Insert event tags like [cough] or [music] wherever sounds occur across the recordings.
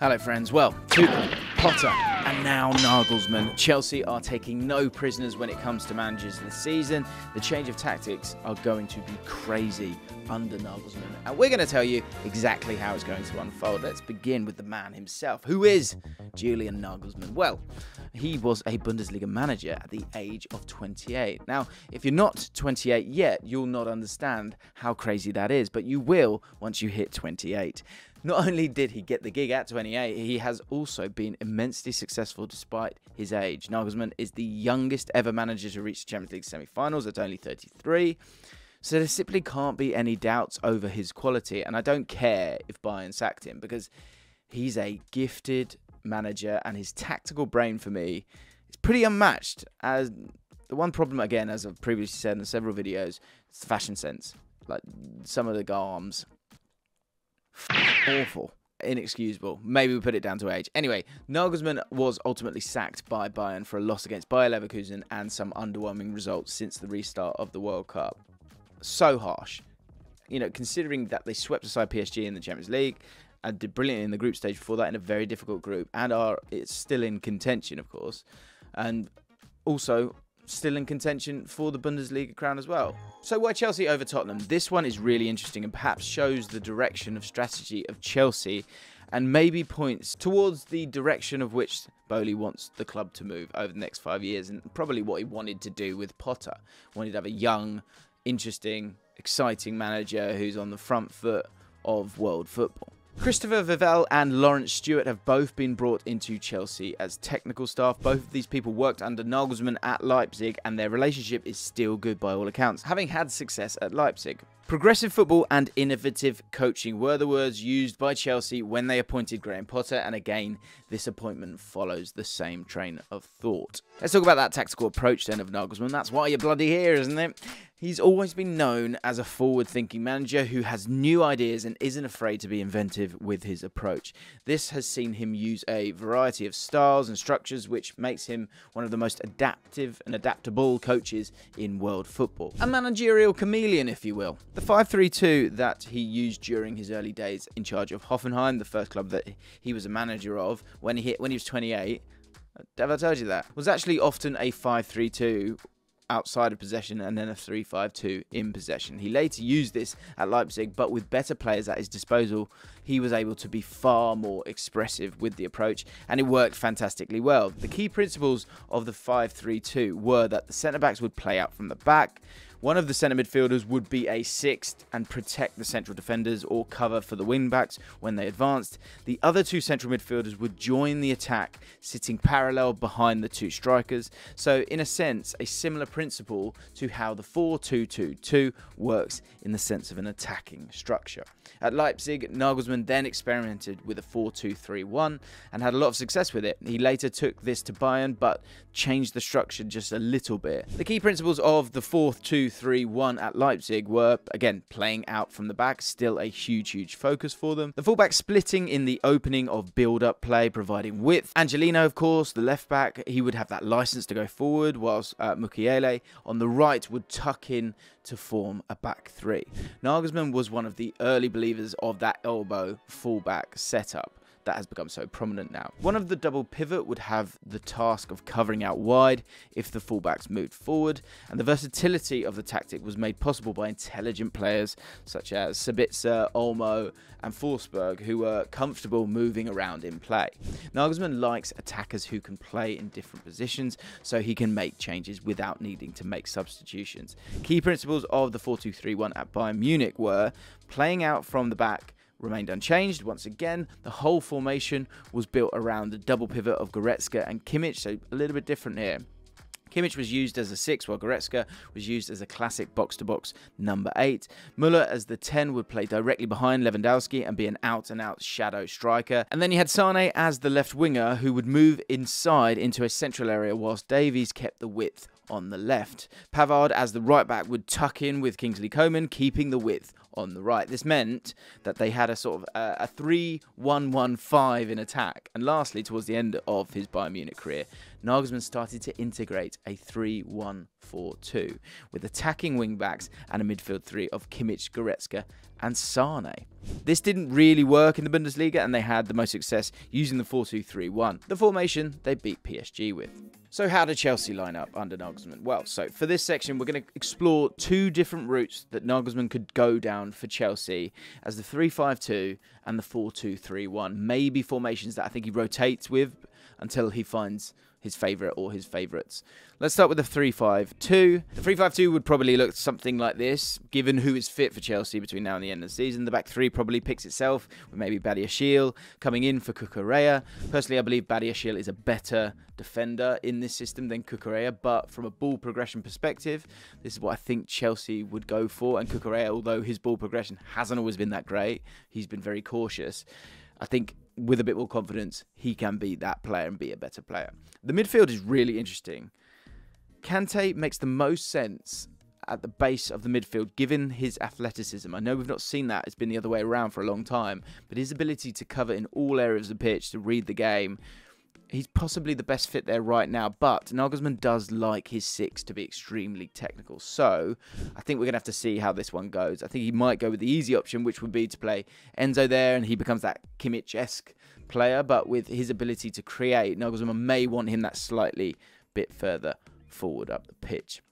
Hello, friends. Well, Tuchel, Potter, and now Nagelsmann. Chelsea are taking no prisoners when it comes to managers this season. The change of tactics are going to be crazy under Nagelsmann. And we're going to tell you exactly how it's going to unfold. Let's begin with the man himself. Who is Julian Nagelsmann? Well, he was a Bundesliga manager at the age of 28. Now, if you're not 28 yet, you'll not understand how crazy that is, but you will once you hit 28. Not only did he get the gig at 28, he has also been immensely successful despite his age. Nagelsmann is the youngest ever manager to reach the Champions League semi finals at only 33. So there simply can't be any doubts over his quality. And I don't care if Bayern sacked him because he's a gifted manager and his tactical brain for me is pretty unmatched. As the one problem, again, as I've previously said in several videos, it's the fashion sense. Like some of the garms awful. Inexcusable. Maybe we put it down to age. Anyway, Nagelsmann was ultimately sacked by Bayern for a loss against Bayer Leverkusen and some underwhelming results since the restart of the World Cup. So harsh. You know, considering that they swept aside PSG in the Champions League and did brilliantly in the group stage before that in a very difficult group and are it's still in contention, of course. And also still in contention for the Bundesliga crown as well. So why Chelsea over Tottenham? This one is really interesting and perhaps shows the direction of strategy of Chelsea and maybe points towards the direction of which Boehly wants the club to move over the next five years and probably what he wanted to do with Potter. Wanted to have a young, interesting, exciting manager who's on the front foot of world football. Christopher Vivell and Laurence Stewart have both been brought into Chelsea as technical staff. Both of these people worked under Nagelsmann at Leipzig and their relationship is still good by all accounts, having had success at Leipzig. Progressive football and innovative coaching were the words used by Chelsea when they appointed Graham Potter, and again, this appointment follows the same train of thought. Let's talk about that tactical approach then of Nagelsmann. That's why you're bloody here, isn't it? He's always been known as a forward thinking manager who has new ideas and isn't afraid to be inventive with his approach. This has seen him use a variety of styles and structures, which makes him one of the most adaptive and adaptable coaches in world football. A managerial chameleon, if you will. The 5 3 2 that he used during his early days in charge of Hoffenheim, the first club that he was a manager of, when he, hit, when he was 28, have I told you that? Was actually often a 5 3 2 outside of possession and then a 3-5-2 in possession. He later used this at Leipzig, but with better players at his disposal, he was able to be far more expressive with the approach, and it worked fantastically well. The key principles of the 5-3-2 were that the centre backs would play out from the back, one of the centre midfielders would be a sixth and protect the central defenders or cover for the wingbacks when they advanced. The other two central midfielders would join the attack, sitting parallel behind the two strikers. So, in a sense, a similar principle to how the 4 2 2 2 works in the sense of an attacking structure. At Leipzig, Nagelsmann then experimented with a 4 2 3 1 and had a lot of success with it. He later took this to Bayern but changed the structure just a little bit. The key principles of the 4 2 3 1 at Leipzig were, again, playing out from the back, still a huge, huge focus for them. The fullback splitting in the opening of build up play, providing width. Angelino, of course, the left back, he would have that license to go forward, whilst uh, Mukiele on the right would tuck in to form a back three. Nagelsmann was one of the early believers of that elbow fullback setup that has become so prominent now. One of the double pivot would have the task of covering out wide if the fullbacks moved forward, and the versatility of the tactic was made possible by intelligent players such as Sabitzer, Olmo, and Forsberg, who were comfortable moving around in play. Nagelsmann likes attackers who can play in different positions so he can make changes without needing to make substitutions. Key principles of the 4-2-3-1 at Bayern Munich were playing out from the back, remained unchanged. Once again, the whole formation was built around the double pivot of Goretzka and Kimmich, so a little bit different here. Kimmich was used as a 6, while Goretzka was used as a classic box-to-box number 8. Muller as the 10 would play directly behind Lewandowski and be an out-and-out shadow striker. And then you had Sane as the left winger who would move inside into a central area whilst Davies kept the width on the left. Pavard as the right back would tuck in with Kingsley Coman, keeping the width on the right. This meant that they had a sort of uh, a 3 1 1 5 in attack. And lastly, towards the end of his Bayern Munich career, Nagelsmann started to integrate a 3 1 4 2 with attacking wing backs and a midfield three of Kimmich, Goretzka, and Sane. This didn't really work in the Bundesliga, and they had the most success using the 4 2 3 1, the formation they beat PSG with. So, how did Chelsea line up under Nagelsmann? Well, so for this section, we're going to explore two different routes that Nagelsmann could go down for Chelsea as the 3 5 2 and the 4 2 3 1. Maybe formations that I think he rotates with until he finds his favourite or his favourites. Let's start with the 3-5-2. The 3-5-2 would probably look something like this, given who is fit for Chelsea between now and the end of the season. The back three probably picks itself, with maybe Badiashile coming in for Cucurella. Personally, I believe Badiashile is a better defender in this system than Cucurella, but from a ball progression perspective, this is what I think Chelsea would go for. And Cucurella, although his ball progression hasn't always been that great, he's been very cautious. I think with a bit more confidence, he can be that player and be a better player. The midfield is really interesting. Kante makes the most sense at the base of the midfield, given his athleticism. I know we've not seen that; it's been the other way around for a long time. But his ability to cover in all areas of the pitch, to read the game, he's possibly the best fit there right now. But Nagelsmann does like his six to be extremely technical. So I think we're going to have to see how this one goes. I think he might go with the easy option, which would be to play Enzo there and he becomes that Kimmich esque player. But with his ability to create, Nagelsmann may want him that slightly bit further forward up the pitch.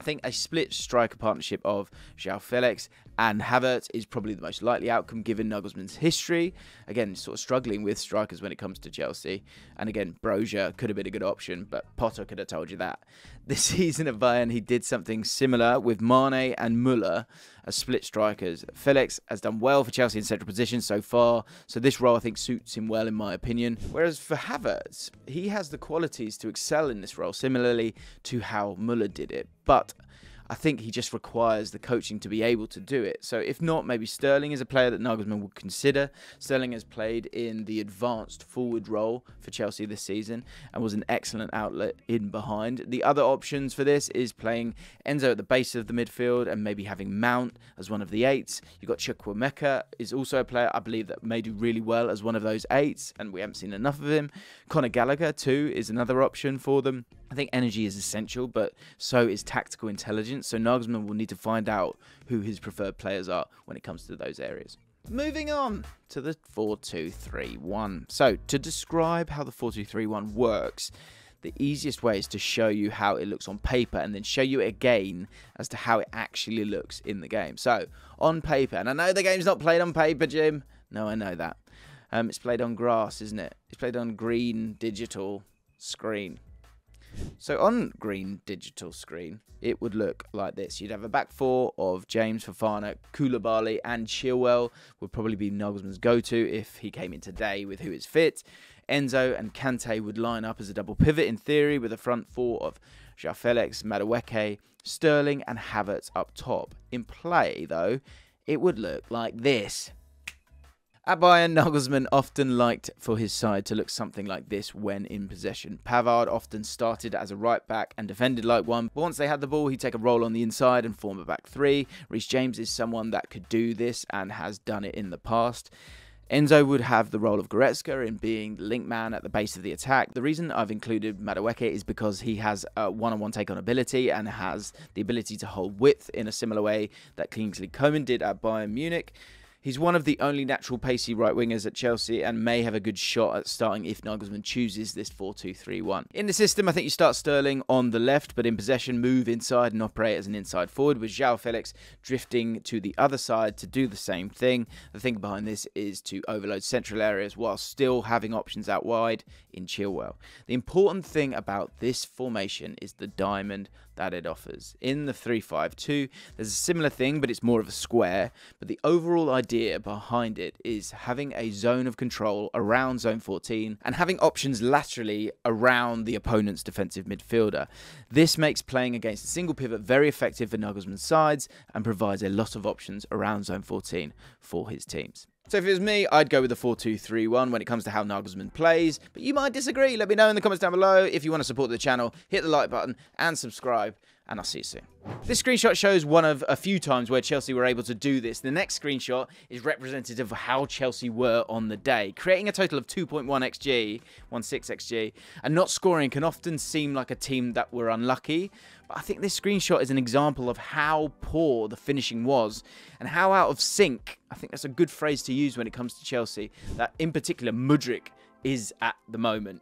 I think a split striker partnership of João Felix and Havertz is probably the most likely outcome given Nagelsmann's history. Again, sort of struggling with strikers when it comes to Chelsea. And again, Broja could have been a good option, but Potter could have told you that. [laughs] This season at Bayern, he did something similar with Mane and Muller as split strikers. Felix has done well for Chelsea in central position so far, so this role I think suits him well in my opinion. Whereas for Havertz, he has the qualities to excel in this role, similarly to how Muller did it. But I think he just requires the coaching to be able to do it. So if not, maybe Sterling is a player that Nagelsmann would consider. Sterling has played in the advanced forward role for Chelsea this season and was an excellent outlet in behind. The other options for this is playing Enzo at the base of the midfield and maybe having Mount as one of the eights. You've got Chukwuemeka is also a player I believe that may do really well as one of those eights, and we haven't seen enough of him. Conor Gallagher too is another option for them. I think energy is essential, but so is tactical intelligence. So Nagelsmann will need to find out who his preferred players are when it comes to those areas. Moving on to the 4 2 3 1. So, to describe how the 4 2 3 1 works, the easiest way is to show you how it looks on paper and then show you again as to how it actually looks in the game. So, on paper, and I know the game's not played on paper, Jim. No, I know that. Um, it's played on grass, isn't it? It's played on green digital screen. So on green digital screen, it would look like this. You'd have a back four of James Fofana, Koulibaly, and Chilwell would probably be Nagelsmann's go-to if he came in today with who is fit. Enzo and Kante would line up as a double pivot in theory with a front four of João Felix, Madueke, Sterling, and Havertz up top. In play, though, it would look like this. Bayern, Nagelsmann often liked for his side to look something like this when in possession. Pavard often started as a right back and defended like one, but once they had the ball, he'd take a role on the inside and form a back three. Reece James is someone that could do this and has done it in the past. Enzo would have the role of Goretzka in being the link man at the base of the attack. The reason I've included Madueke is because he has a one-on-one take-on ability and has the ability to hold width in a similar way that Kingsley Coman did at Bayern Munich. He's one of the only natural pacey right wingers at Chelsea and may have a good shot at starting if Nagelsmann chooses this 4 2 3 1. In the system, I think you start Sterling on the left, but in possession, move inside and operate as an inside forward, with João Felix drifting to the other side to do the same thing. The thing behind this is to overload central areas while still having options out wide in Chilwell. The important thing about this formation is the diamond that it offers. In the 352, there's a similar thing, but it's more of a square. But the overall idea behind it is having a zone of control around zone 14 and having options laterally around the opponent's defensive midfielder. This makes playing against a single pivot very effective for Nagelsmann's sides and provides a lot of options around zone 14 for his teams. So if it was me, I'd go with the 4-2-3-1 when it comes to how Nagelsmann plays. But you might disagree. Let me know in the comments down below. If you want to support the channel, hit the like button and subscribe. And I'll see you soon. This screenshot shows one of a few times where Chelsea were able to do this. The next screenshot is representative of how Chelsea were on the day. Creating a total of 2.1 xg, 16 xg, and not scoring can often seem like a team that were unlucky, but I think this screenshot is an example of how poor the finishing was and how out of sync, I think that's a good phrase to use when it comes to Chelsea, that in particular Mudryk is at the moment.